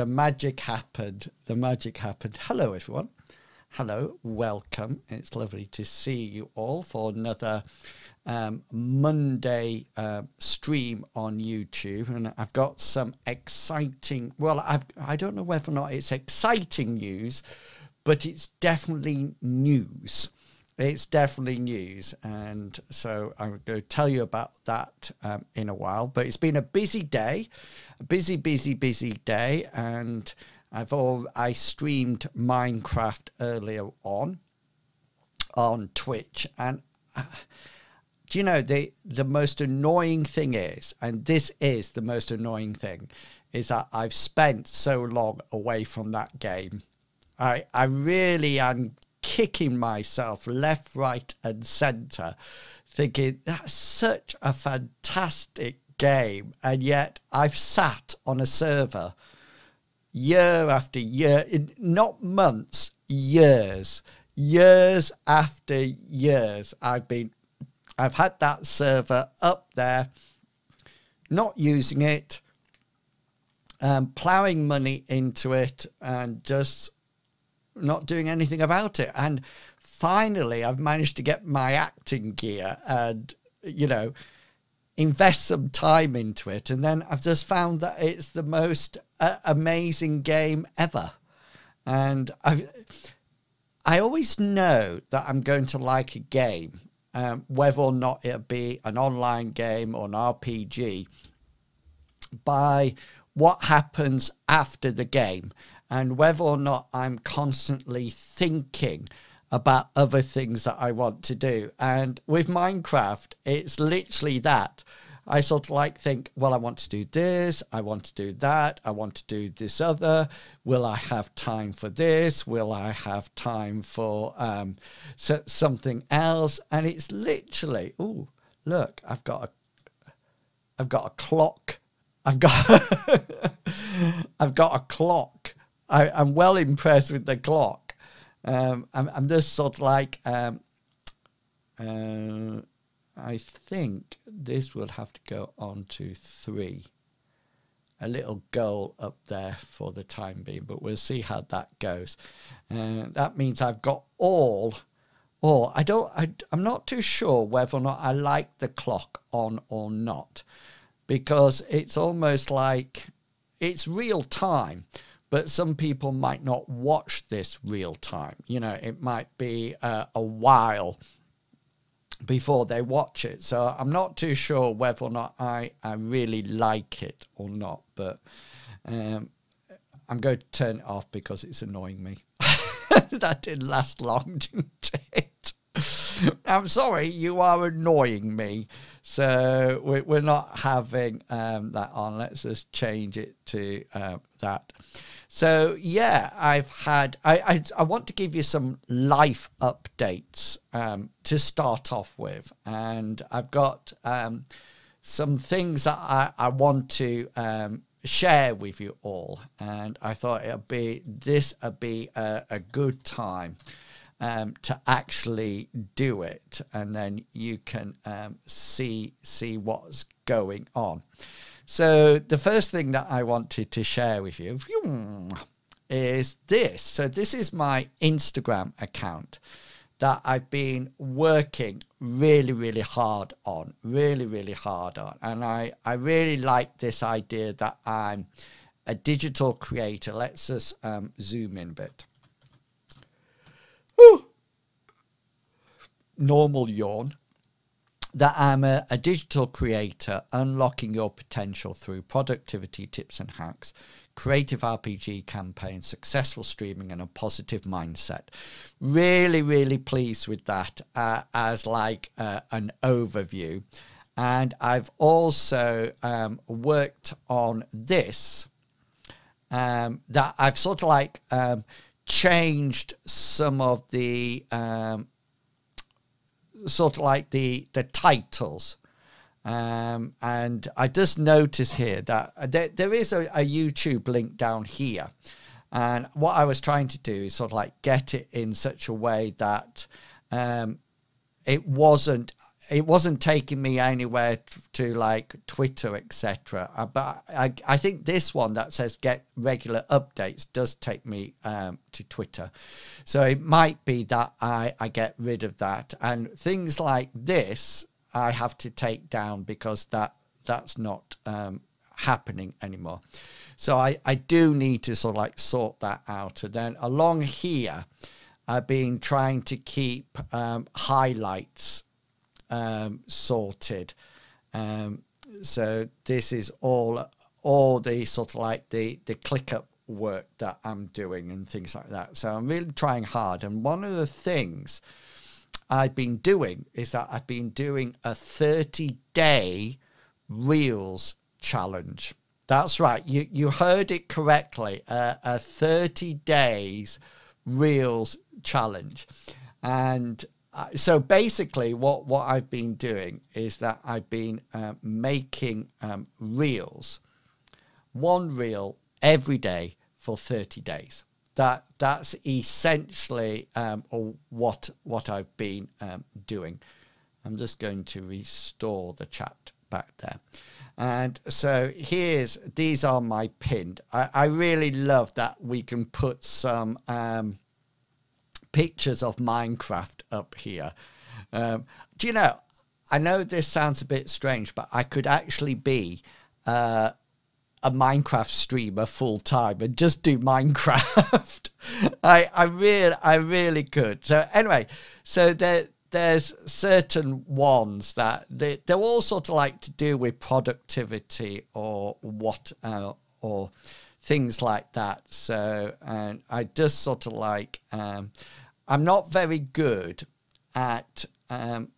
the magic happened. The magic happened. Hello, everyone. Hello, welcome. It's lovely to see you all for another um, Monday uh, stream on YouTube, and I've got some exciting. Well, I've I don't know whether or not it's exciting news, but it's definitely news. It's definitely news, and so I'm going to tell you about that um, in a while. But it's been a busy day, a busy, busy, busy day, and I've all I streamed Minecraft earlier on on Twitch, and uh, do you know the the most annoying thing is, and this is the most annoying thing, is that I've spent so long away from that game. I I really am kicking myself left, right, and centre, thinking that's such a fantastic game, and yet I've sat on a server year after year, not months, years, years after years. I've been, I've had that server up there, not using it, um, plowing money into it, and just not doing anything about it. And finally, I've managed to get my acting gear and, you know, invest some time into it. And then I've just found that it's the most uh, amazing game ever. And I've. I always know that I'm going to like a game, um, whether or not it be an online game or an RPG, by what happens after the game and whether or not I'm constantly thinking about other things that I want to do. And with Minecraft, it's literally that. I sort of like think, well, I want to do this, I want to do that, I want to do this other. Will I have time for this? Will I have time for um, something else? And it's literally, oh, look, I've got a, I've got a clock. I've got, I've got a clock I, am well impressed with the clock. Um, I'm, I'm, just sort of like, um, uh, I think this will have to go on to three. A little goal up there for the time being, but we'll see how that goes. Uh, that means I've got all, or I don't, I, I'm not too sure whether or not I like the clock on or not, because it's almost like it's real time but some people might not watch this real time. You know, it might be uh, a while before they watch it. So I'm not too sure whether or not I, I really like it or not, but um, I'm going to turn it off because it's annoying me. that didn't last long, didn't it? I'm sorry, you are annoying me. So we're not having um, that on. Let's just change it to uh, that. So yeah, I've had. I I, I want to give you some life updates um, to start off with, and I've got um, some things that I I want to. Um, share with you all and i thought it'd be this would be a, a good time um, to actually do it and then you can um, see see what's going on so the first thing that I wanted to share with you is this. So this is my Instagram account that I've been working really, really hard on, really, really hard on. And I, I really like this idea that I'm a digital creator. Let's just um, zoom in a bit. Normal yawn that I'm a, a, digital creator unlocking your potential through productivity tips and hacks, creative RPG campaigns, successful streaming, and a positive mindset. Really, really pleased with that uh, as like uh, an overview. And I've also um, worked on this um, that I've sort of like um, changed some of the um, sort of like the the titles. Um, and I just notice here that there, there is a, a YouTube link down here. And what I was trying to do is sort of like get it in such a way that um, it wasn't it wasn't taking me anywhere to like Twitter, etc. Uh, but I, I think this one that says get regular updates does take me um, to Twitter. So it might be that I, I get rid of that. And things like this, I have to take down because that that's not um, happening anymore. So I, I do need to sort of like sort that out. And then along here, I've been trying to keep um, highlights um, sorted. Um, so this is all all the sort of like the the ClickUp work that I'm doing and things like that. So I'm really trying hard. And one of the things I've been doing is that I've been doing a 30 day reels challenge. That's right. You you heard it correctly. Uh, a 30 days reels challenge. And uh, so basically, what, what I've been doing is that I've been uh, making um, reels, one reel every day for 30 days. That that's essentially um, what what I've been um, doing. I'm just going to restore the chat back there. And so here's these are my pinned. I, I really love that we can put some um, pictures of Minecraft up here. Um, do you know? I know this sounds a bit strange, but I could actually be uh, a Minecraft streamer full time and just do Minecraft. I I really I really could. So anyway, so there there's certain ones that they they're all sort of like to do with productivity or what uh, or things like that. So and I just sort of like um, I'm not very good at um,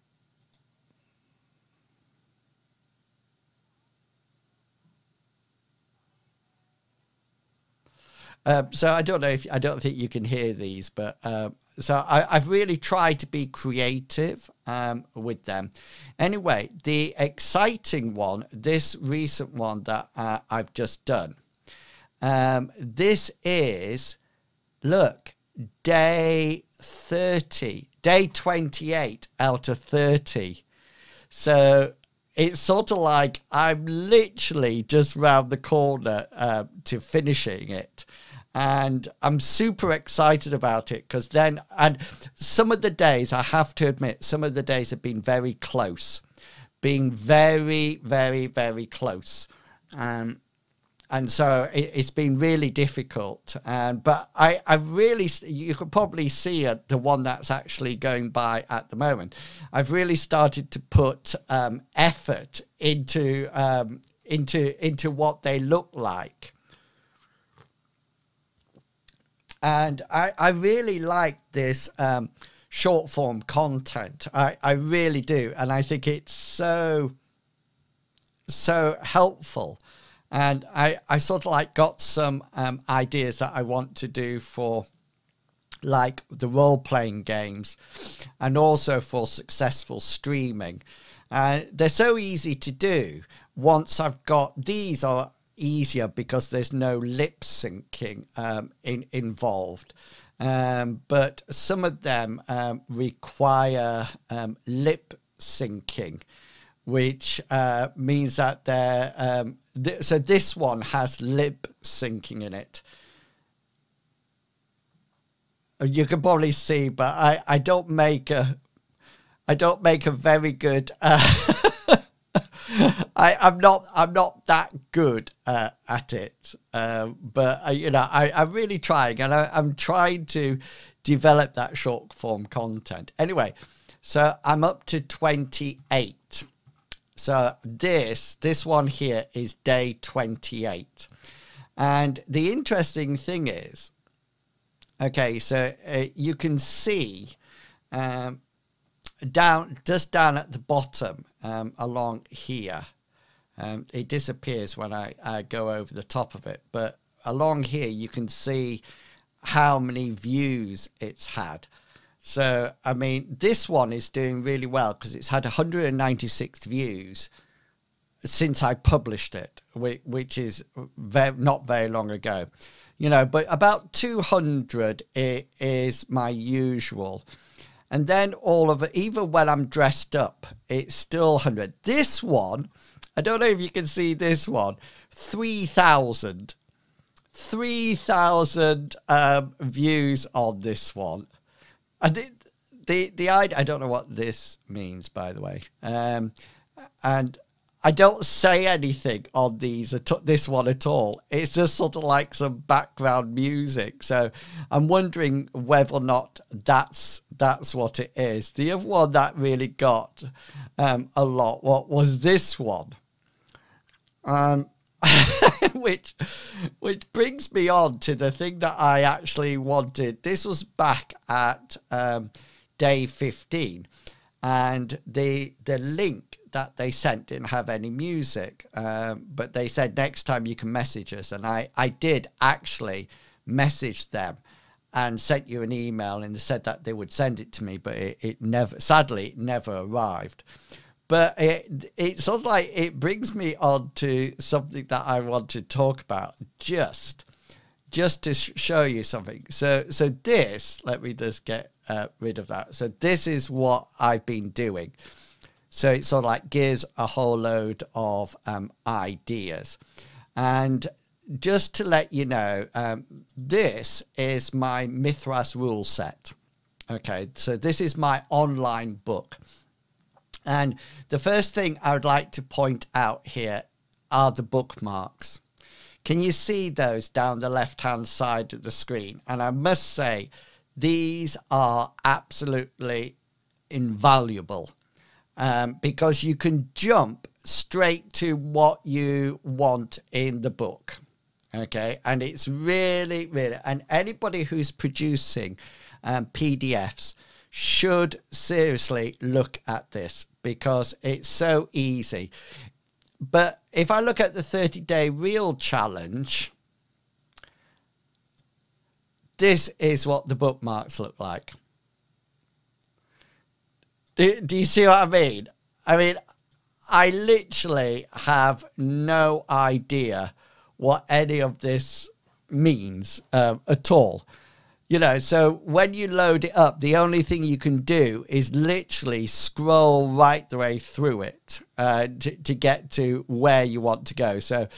uh, so I don't know if I don't think you can hear these, but uh, so I, have really tried to be creative um, with them. Anyway, the exciting one, this recent one that uh, I've just done, um, this is look day 30, day 28 out of 30. So it's sort of like I'm literally just round the corner uh, to finishing it. And I'm super excited about it because then, and some of the days, I have to admit, some of the days have been very close, being very, very, very close. Um, and so it, has been really difficult. And but I, I really, you could probably see it, the one that's actually going by at the moment. I've really started to put um, effort into um, into into what they look like. And I, I really like this um, short form content. I, I really do. And I think it's so, so helpful and I, I sort of like got some um, ideas that I want to do for like the role playing games and also for successful streaming. Uh, they're so easy to do once I've got these are easier because there's no lip syncing um, in, involved. Um, but some of them um, require um, lip syncing which uh, means that they're um, th- so this one has lip syncing in it. You can probably see, but I, I don't make a I don't make a very good. Uh, I I'm not I'm not that good uh, at it, uh, but uh, you know I I'm really trying, and I, I'm trying to develop that short form content. Anyway, so I'm up to twenty eight. So this this one here is day 28. And the interesting thing is, okay, so uh, you can see um, down just down at the bottom um, along here. Um, it disappears when I, I go over the top of it, but along here you can see how many views it's had. So, I mean, this one is doing really well because it's had 196 views since I published it, which is very, not very long ago. You know, but about 200 is my usual. And then all of it, even when I'm dressed up, it's still 100. This one, I don't know if you can see this one, 3,000. 3,000 um, views on this one. And the, the, the I, I don't know what this means, by the way. Um, and I don't say anything on these this one at all. It's just sort of like some background music. So I'm wondering whether or not that's that's what it is. The other one that really got um, a lot, what was this one? Um, which which brings me on to the thing that I actually wanted. This was back at um, day 15 and the the link that they sent didn't have any music um, but they said next time you can message us and i i did actually message them and sent you an email and they said that they would send it to me but it, it never sadly it never arrived but it it's sort of like it brings me on to something that i want to talk about just just to sh- show you something so so this let me just get uh, rid of that. So this is what I've been doing. So it sort of like gives a whole load of um, ideas. And just to let you know, um, this is my Mythras rule set. Okay, so this is my online book. And the first thing I would like to point out here are the bookmarks. Can you see those down the left hand side of the screen? And I must say, these are absolutely invaluable um, because you can jump straight to what you want in the book. Okay. And it's really, really, and anybody who's producing um, PDFs should seriously look at this because it's so easy. But if I look at the 30 day reel challenge, this is what the bookmarks look like. Do, do you see what I mean? I mean, I literally have no idea what any of this means um, at all. You know, so when you load it up, the only thing you can do is literally scroll right the way through it uh, to, to get to where you want to go. So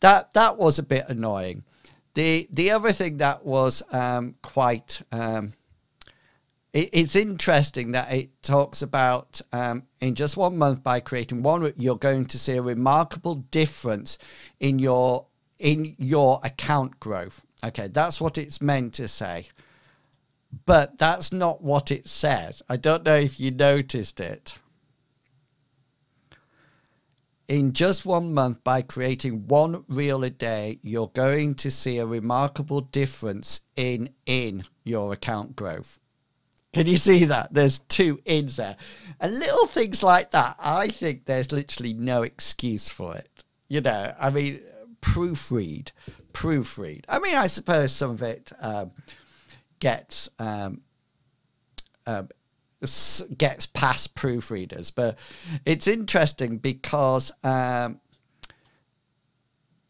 that that was a bit annoying. The the other thing that was um, quite um, it, it's interesting that it talks about um, in just one month by creating one, you're going to see a remarkable difference in your in your account growth. Okay, that's what it's meant to say, but that's not what it says. I don't know if you noticed it. In just one month by creating one reel a day you're going to see a remarkable difference in in your account growth. Can you see that? There's two ins there. And little things like that i think there's literally no excuse for it. You know i mean proofread proofread i mean i suppose some of it um, gets um, um, gets past proofreaders. But it's interesting because um,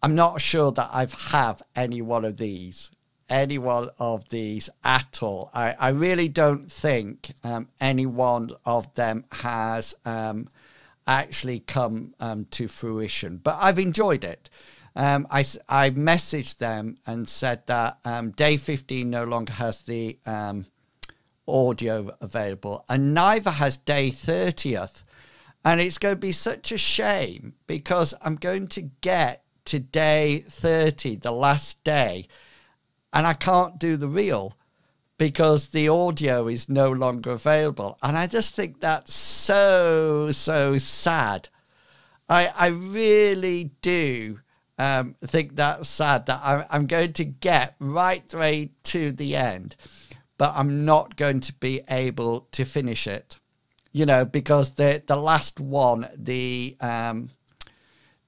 I'm not sure that I've have any one of these, any one of these at all. I, I really don't think um, any one of them has um, actually come um, to fruition. But I've enjoyed it. Um, I, I messaged them and said that um, day 15 no longer has the um, audio available, and neither has day 30th. And it's going to be such a shame because I'm going to get to day 30, the last day, and I can't do the reel because the audio is no longer available. And I just think that's so, so sad. I, I really do um, think that's sad that I'm, I'm going to get right the way to the end but I'm not going to be able to finish it. You know, because the the last one, the um,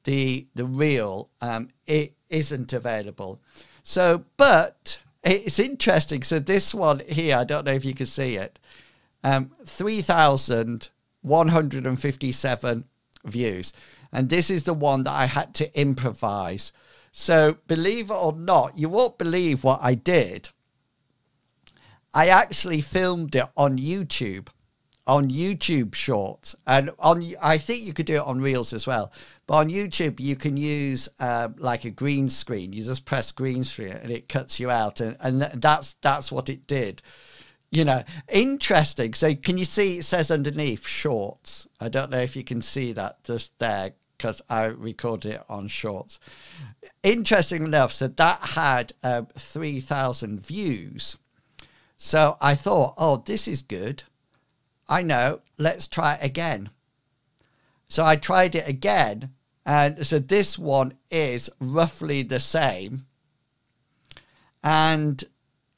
the the reel, um, it isn't available. So, but it's interesting. So this one here, I don't know if you can see it, um, three thousand one hundred and fifty-seven views, and this is the one that I had to improvise. So, believe it or not, you won't believe what I did I actually filmed it on YouTube, on YouTube Shorts, and on I think you could do it on Reels as well. But on YouTube, you can use uh, like a green screen. You just press green screen, and it cuts you out, and and that's that's what it did. You know, interesting. So can you see it says underneath Shorts? I don't know if you can see that just there because I recorded it on Shorts. Interesting enough, so that had um, 3,000 views. So I thought, oh, this is good. I know, let's try it again. So I tried it again. And so this one is roughly the same. And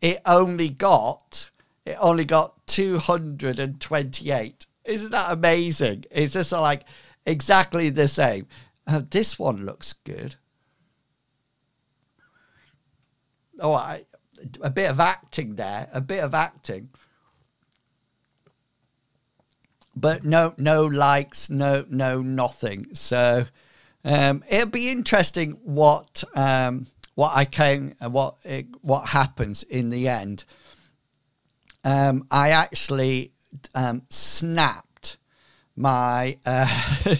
it only got it only got 228. Isn't that amazing? It's just like exactly the same. Uh, this one looks good. Oh, I, a bit of acting there, a bit of acting. But no, no likes, no, no, nothing. So um, it'll be interesting what um, what I came and what it, what happens in the end. Um, I actually um, snapped my. Uh,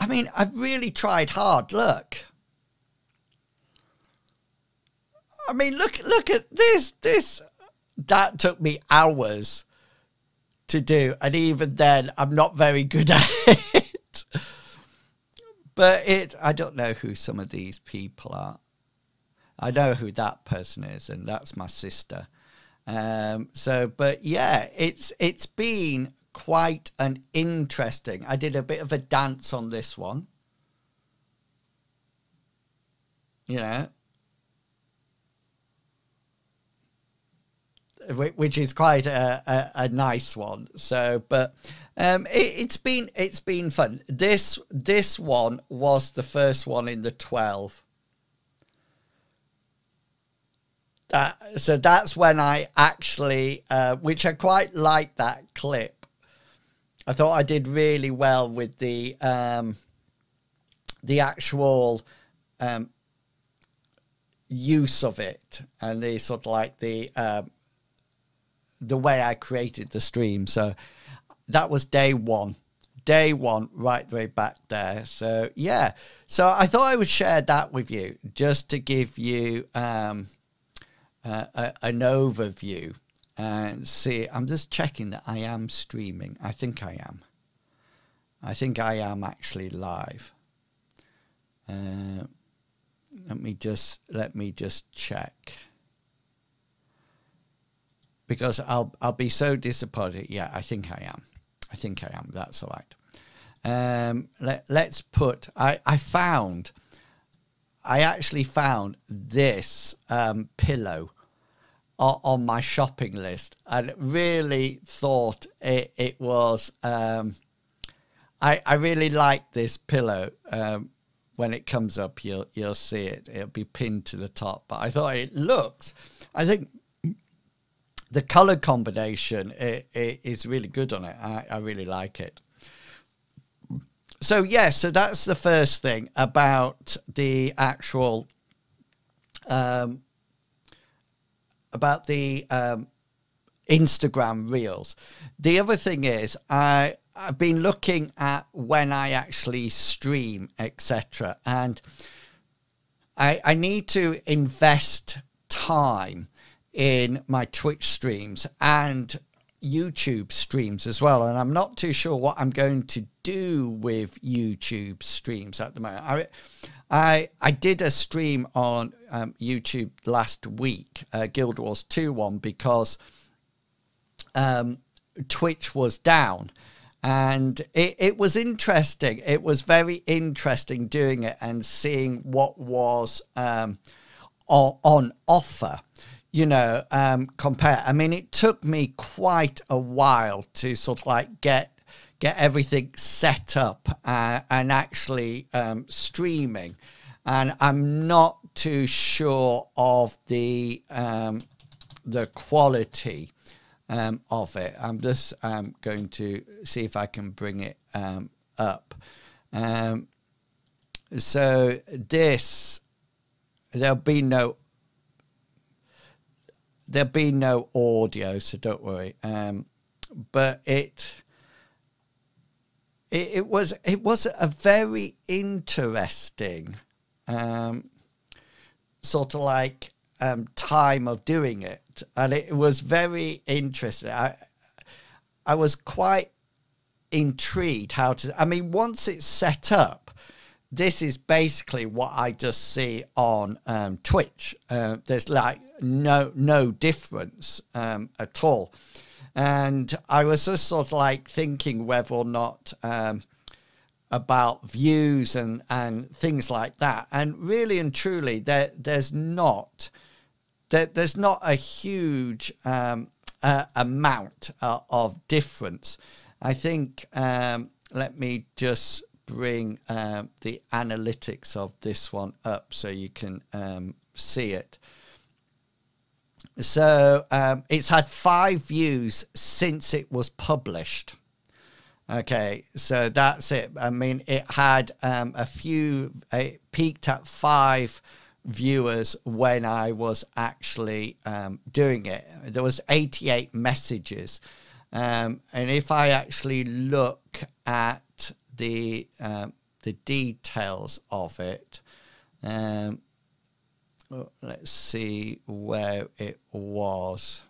I mean, I've really tried hard. Look. I mean, look, look at this. This that took me hours to do, and even then, I'm not very good at it. but it, I don't know who some of these people are. I know who that person is, and that's my sister. Um, so, but yeah, it's it's been quite an interesting. I did a bit of a dance on this one. Know, which is quite a, a, a, nice one. So, but um, it, has been it's been fun. This this one was the first one in the twelve. That, so that's when I actually, uh, which I quite like that clip. I thought I did really well with the um, the actual um, use of it and the sort of like the um, the way I created the stream. So that was day one. Day one, right the way back there. So yeah. So I thought I would share that with you just to give you um, uh, a, an overview and see. I'm just checking that I am streaming. I think I am. I think I am actually live. Uh, let me just let me just check because I'll I'll be so disappointed. Yeah, I think I am. I think I am. That's all right. Um, let, let's put. I I found I actually found this um, pillow on, my shopping list and really thought it, it was. Um, I, I really like this pillow. Um, when it comes up, you'll you'll see it. It'll be pinned to the top. But I thought it looks. I think the color combination it, it is really good on it. I, I really like it so yes, yeah, so that's the first thing about the actual um, about the um, Instagram reels. The other thing is I I've been looking at when I actually stream, etc. And I I need to invest time in my Twitch streams and YouTube streams as well, and I'm not too sure what I'm going to do with YouTube streams at the moment. I, I, I did a stream on um, YouTube last week, uh, Guild Wars 2 one, because um, Twitch was down. And it, it was interesting. It was very interesting doing it and seeing what was um, on, on offer you know, um, compare. I mean, it took me quite a while to sort of like get get everything set up uh, and actually um, streaming, and I'm not too sure of the um, the quality um, of it. I'm just um, going to see if I can bring it um, up. Um, so this there'll be no there'll be no audio, so don't worry. But it, it it was it was a very interesting um, sort of like um, time of doing it, and it was very interesting. I I was quite intrigued how to. I mean, once it's set up, this is basically what I just see on um, Twitch. Uh, there's like no no difference um, at all, and I was just sort of like thinking whether or not. Um, about views and, and things like that, and really and truly, there there's not there, there's not a huge um, uh, amount uh, of difference. I think. Um, let me just bring um, the analytics of this one up so you can um, see it. So um, it's had five views since it was published. Okay, so that's it. I mean, it had um, a few, it peaked at five viewers when I was actually um, doing it. There was 88 messages. Um, and if I actually look at the um, the details of it. Let's see where it was.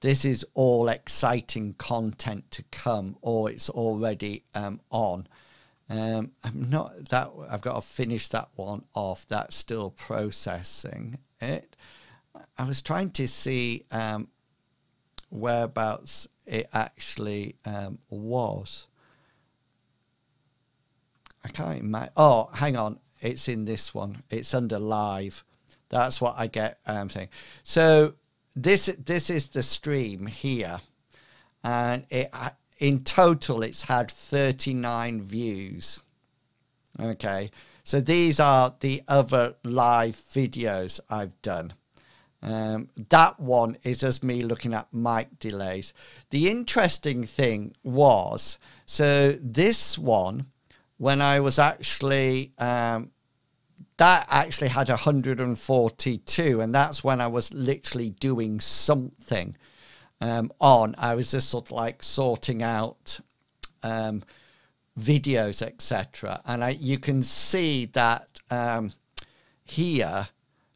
This is all exciting content to come, or it's already um, on. Um, I'm not that. I've got to finish that one off. That's still processing it. I was trying to see um, whereabouts it actually um, was. I can't imagine. Oh, hang on. It's in this one. It's under live. That's what I get. Um, saying. So this this is the stream here, and it in total it's had 39 views. Okay, so these are the other live videos I've done. Um, that one is just me looking at mic delays. The interesting thing was, so this one when I was actually um, that actually had 142, and that's when I was literally doing something um, on. I was just sort of like sorting out um, videos, etc. And I, you can see that um, here,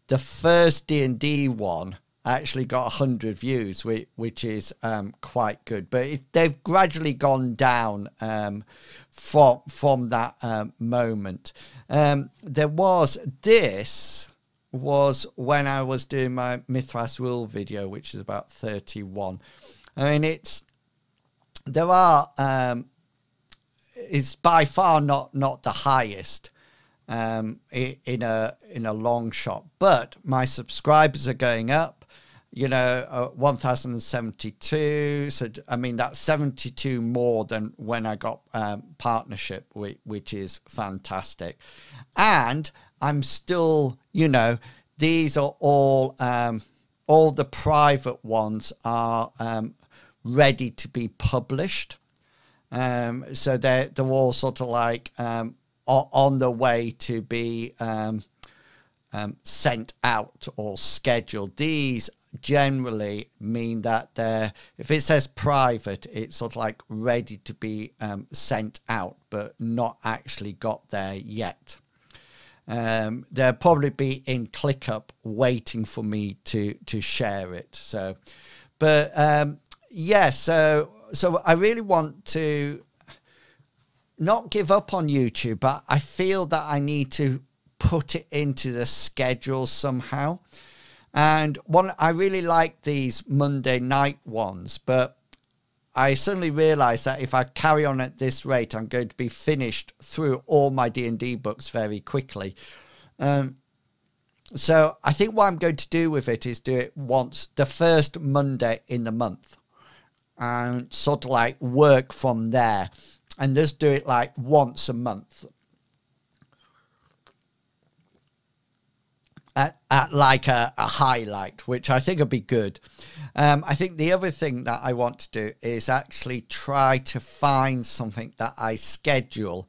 the first D and D one actually got 100 views, which, which is um, quite good. But it, they've gradually gone down um, from from that um, moment. Um, there was this was when I was doing my Mythras rule video, which is about 31. I mean, it's there are um, it's by far not not the highest um, in a in a long shot, but my subscribers are going up you know, uh, 1072. So, I mean, that's 72 more than when I got um, partnership, which, which is fantastic. And I'm still, you know, these are all, um, all the private ones are um, ready to be published. Um, so they're, they're all sort of like um, on the way to be um, sent out or scheduled. These generally mean that they're, if it says private, it's sort of like ready to be um, sent out, but not actually got there yet. Um, they'll probably be in ClickUp waiting for me to to share it. So, but um, yeah, so so I really want to not give up on YouTube, but I feel that I need to put it into the schedule somehow. And one, I really like these Monday night ones, but I suddenly realised that if I carry on at this rate, I'm going to be finished through all my D and D books very quickly. Um, so I think what I'm going to do with it is do it once the first Monday in the month, and sort of like work from there, and just do it like once a month. At, at like a, a, highlight, which I think would be good. Um, I think the other thing that I want to do is actually try to find something that I schedule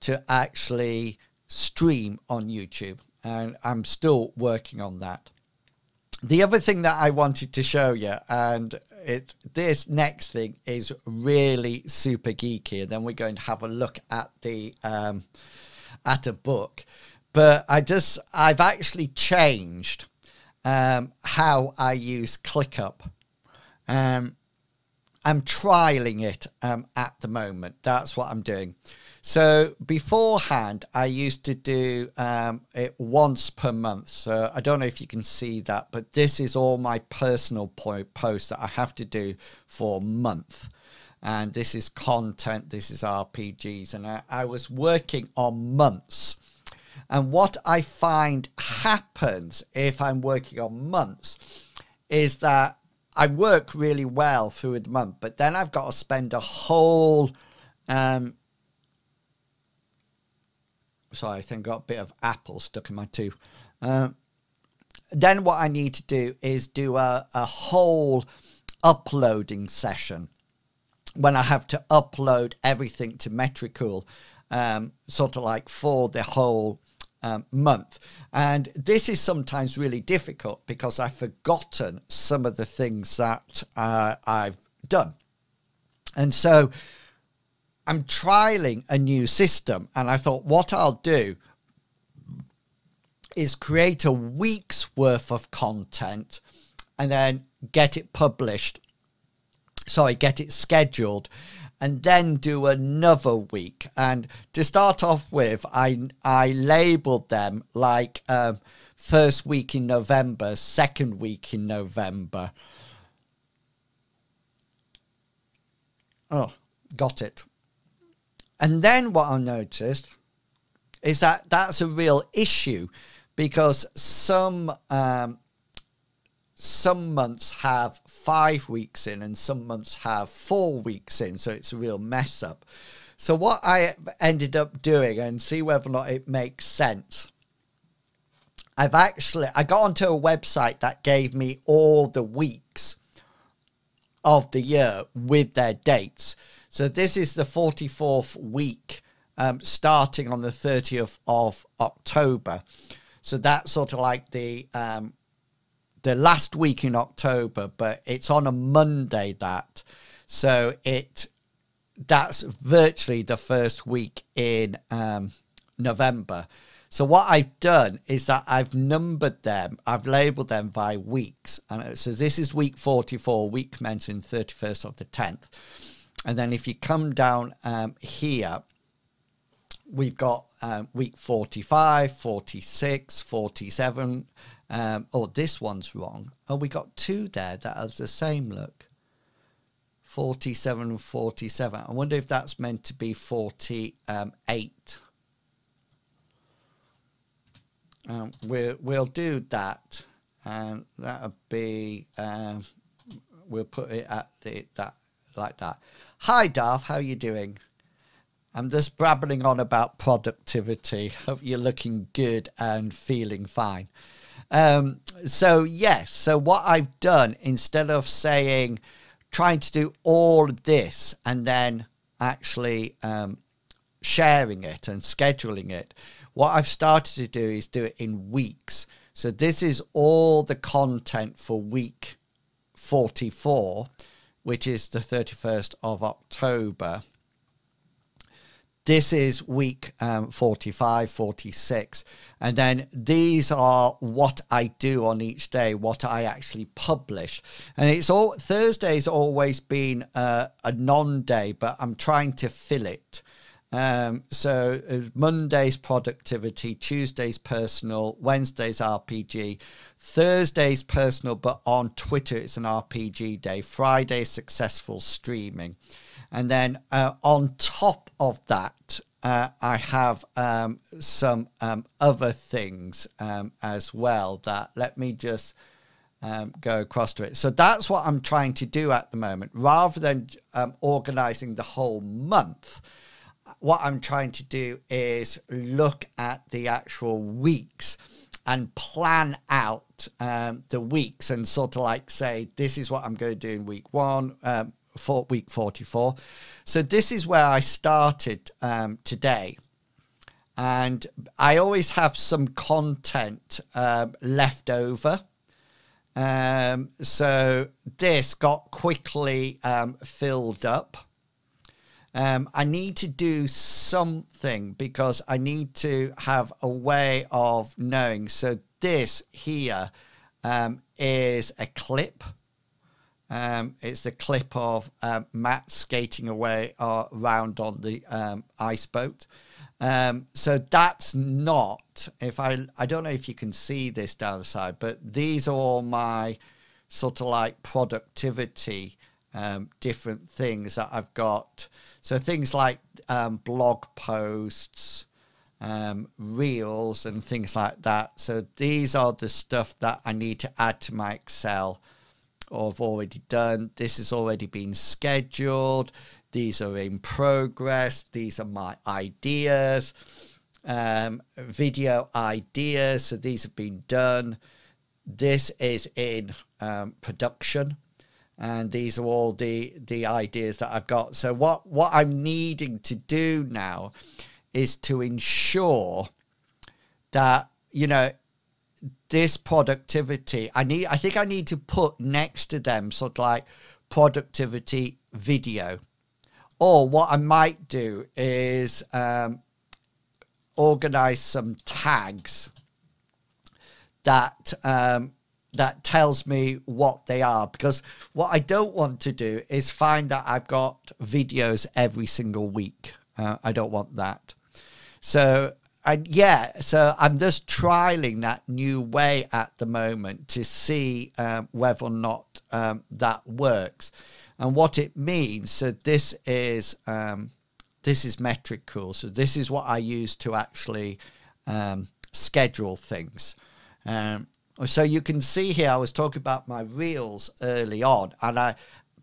to actually stream on YouTube. And I'm still working on that. the other thing that I wanted to show you, and it this next thing is really super geeky, and then we're going to have a look at the um, at a book. But I just I've actually changed um, how I use ClickUp. Um, I'm trialing it um, at the moment. That's what I'm doing. So beforehand, I used to do um, it once per month. So I don't know if you can see that, but this is all my personal po- posts that I have to do for a month. And this is content, this is RPGs. And I, I was working on months. And what I find happens if I'm working on months is that I work really well through the month, but then I've got to spend a whole um, sorry, I think I got a bit of apple stuck in my tooth. Uh, then what I need to do is do a, a whole uploading session when I have to upload everything to Metricool, um, sort of like for the whole um, month. And this is sometimes really difficult because I've forgotten some of the things that uh, I've done. And so I'm trialing a new system, and I thought what I'll do is create a week's worth of content and then get it published. Sorry, get it scheduled and then do another week. And to start off with, I I labeled them like um, first week in November, second week in November. Oh, got it. And then what I noticed is that that's a real issue because some um, some months have five weeks in and some months have four weeks in, so it's a real mess up. So what I ended up doing and see whether or not it makes sense. I've actually I got onto a website that gave me all the weeks of the year with their dates. So this is the 44th week um, starting on the 30th of October. So that's sort of like the um, the last week in October, but it's on a Monday that. So it that's virtually the first week in um, November. So what I've done is that I've numbered them, I've labelled them by weeks, and so this is week 44, week commencing 31st of the 10th. And then if you come down um, here, we've got um, week 45, 46, 47. Um, oh, this one's wrong. And we got two there that are the same look. 47 and 47. I wonder if that's meant to be 48. Um, we'll, we'll do that. And that'll be, um, we'll put it at the, that like that. Hi, Darth. How are you doing? I'm just babbling on about productivity. Hope you're looking good and feeling fine. Um, so, yes. So, what I've done instead of saying, trying to do all this and then actually um, sharing it and scheduling it, what I've started to do is do it in weeks. So, this is all the content for week 44 which is the 31st of October. This is week um, 45, 46. And then these are what I do on each day, what I actually publish. And it's all Thursday's always been uh, a non day, but I'm trying to fill it. Um, so uh, Monday's productivity, Tuesday's personal, Wednesday's RPG, Thursday's personal, but on Twitter it's an RPG day. Friday successful streaming, and then uh, on top of that, uh, I have um, some um, other things um, as well. That let me just. Um, go across to it. So that's what I'm trying to do at the moment. Rather than um, organizing the whole month, what I'm trying to do is look at the actual weeks and plan out um, the weeks and sort of like say, this is what I'm going to do in week one, um, for week 44. So this is where I started um, today. And I always have some content um, left over. Um, so this got quickly um, filled up. Um, I need to do something because I need to have a way of knowing. So this here um, is a clip. Um, it's the clip of um, Matt skating away uh, around on the um, ice boat. Um, so that's not if I I don't know if you can see this down the side, but these are all my sort of like productivity um, different things that I've got. So things like blog posts, um, reels, and things like that. So these are the stuff that I need to add to my Excel I've already done. This has already been scheduled. These are in progress. These are my ideas, um, video ideas. So these have been done. This is in um, production and these are all the the ideas that I've got. So what what I'm needing to do now is to ensure that you know this productivity I need I think I need to put next to them sort of like productivity video. Or what I might do is um, organize some tags that um, that tells me what they are because what I don't want to do is find that I've got videos every single week. Uh, I don't want that. So, and yeah, so I'm just trialing that new way at the moment to see um, whether or not um, that works and what it means. So this is um, this is Metricool. So this is what I use to actually um, schedule things. Um, so you can see here, I was talking about my reels early on, and I,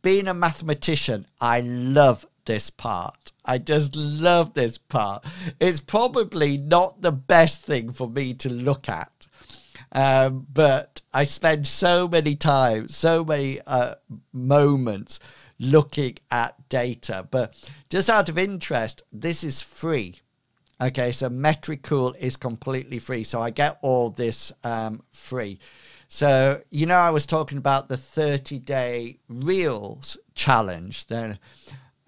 being a mathematician, I love this part. I just love this part. It's probably not the best thing for me to look at, um, but I spend so many times, so many uh, moments looking at data. But just out of interest, this is free. Okay, so Metricool is completely free. So I get all this um, free. So, you know, I was talking about the 30 day Reels challenge. Then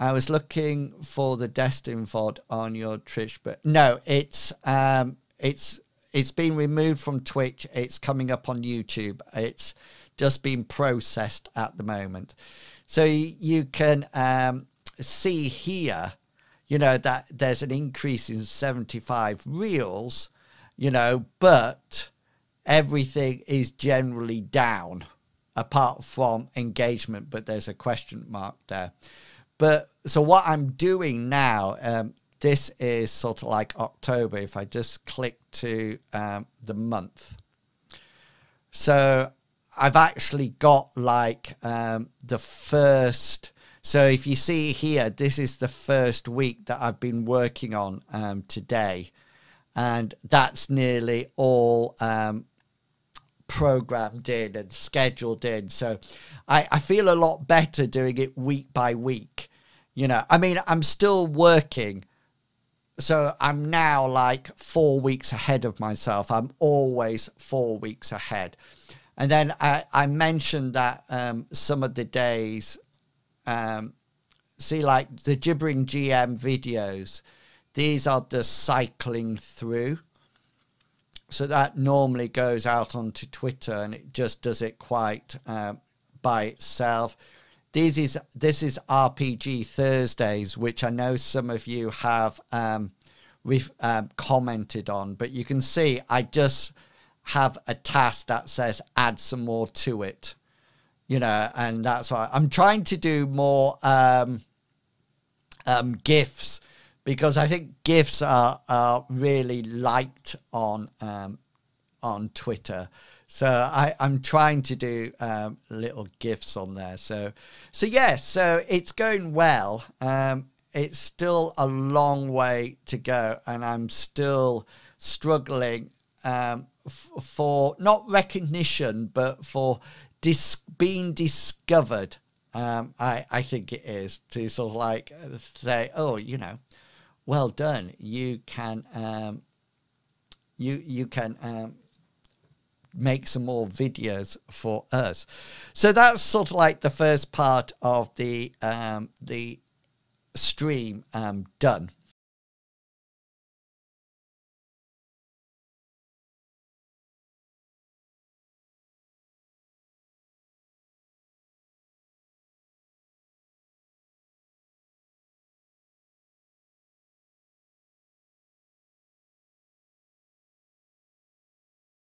I was looking for the Destin VOD on your Twitch, but no, it's um, it's it's been removed from Twitch. It's coming up on YouTube. It's just being processed at the moment. So you can um, see here you know, that there's an increase in 75 reels, you know, but everything is generally down apart from engagement, but there's a question mark there. But so what I'm doing now, um, this is sort of like October. If I just click to um, the month, so I've actually got like um, the first so if you see here, this is the first week that I've been working on um, today. And that's nearly all um, programmed in and scheduled in. So I, I feel a lot better doing it week by week. You know, I mean, I'm still working. So I'm now like four weeks ahead of myself. I'm always four weeks ahead. And then I, I mentioned that um, some of the days um, see like the gibbering GM videos. These are the cycling through. So that normally goes out onto Twitter and it just does it quite uh, by itself. This is this is RPG Thursdays, which I know some of you have um, ref, um, commented on, but you can see I just have a task that says add some more to it you know, and that's why I'm trying to do more um, um, gifs because I think gifts are are really liked on um, on Twitter. So I, I'm trying to do um, little gifts on there. So so yes, yeah, so it's going well. Um, it's still a long way to go, and I'm still struggling um, f- for not recognition, but for dis- being discovered. Um, I I think it is to sort of like say, oh, you know, well done. You can um, you you can um, make some more videos for us. So that's sort of like the first part of the um, the stream um, done.